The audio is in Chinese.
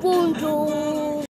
公主